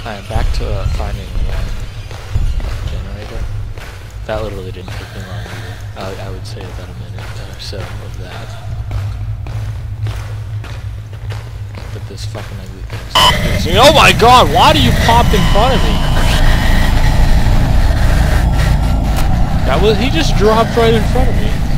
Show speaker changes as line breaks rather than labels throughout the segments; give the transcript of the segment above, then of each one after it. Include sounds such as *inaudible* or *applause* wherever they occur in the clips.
Alright, back to uh, finding one generator. That literally didn't take me long either. I, I would say about a minute or so of that. But this fucking ugly thing. *laughs* Oh my god, why do you pop in front of me? That was he just dropped right in front of me.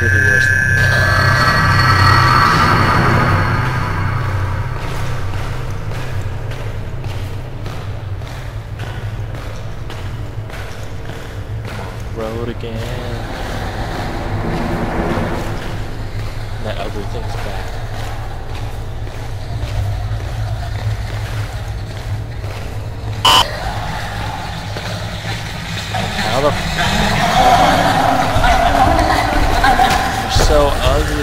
This so ugly.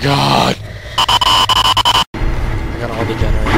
My god. I got all the generators.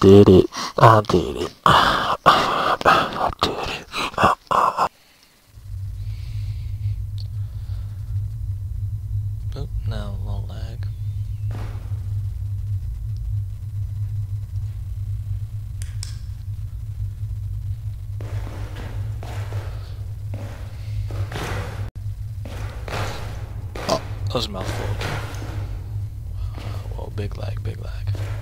Did it. I did it. Ah, ah, I did it. Ah, oh, now won't lag. Oh, that was a mouthful. Whoa, big lag, big lag.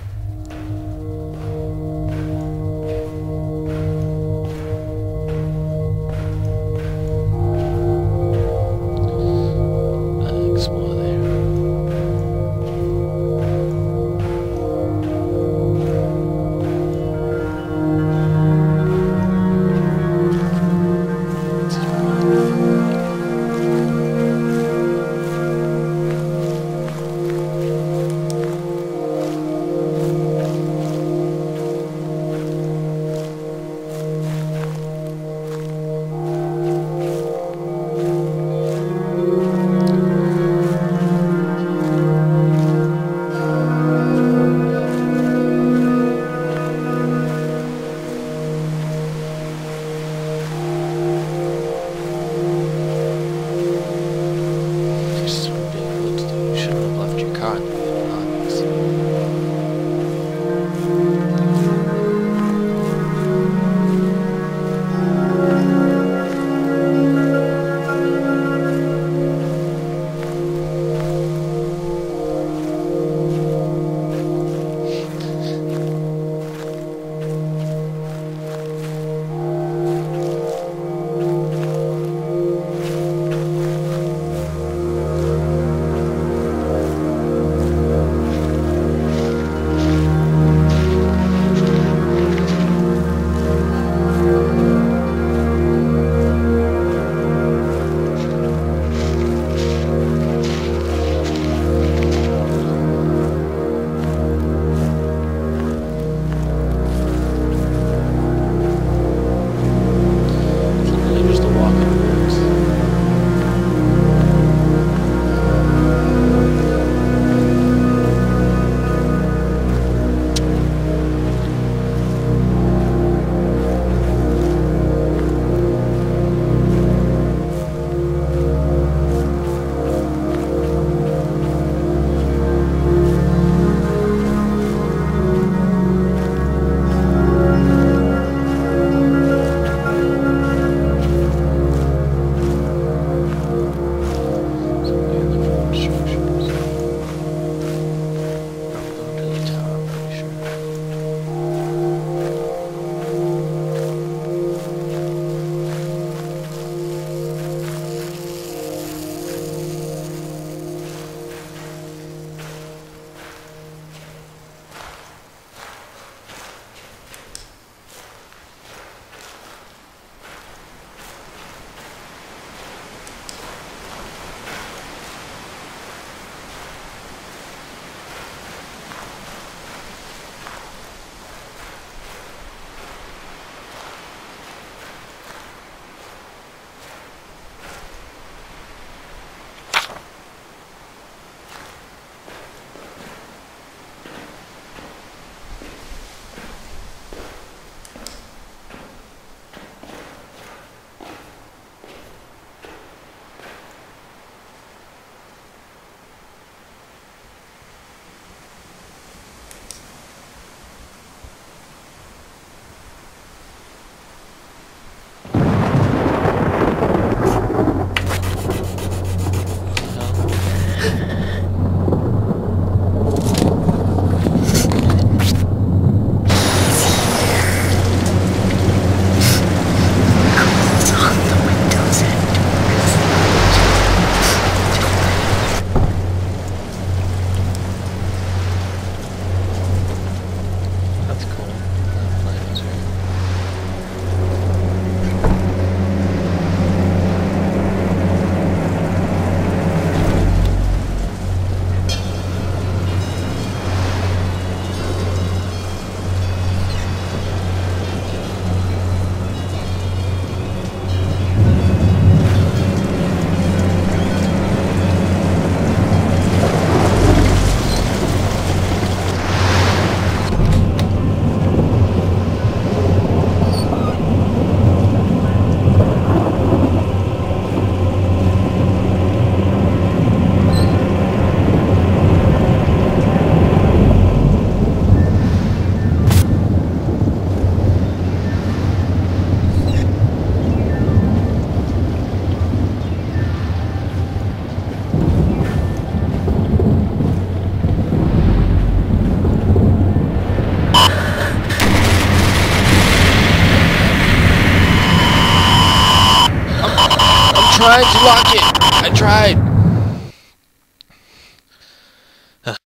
Tried to lock it. I tried.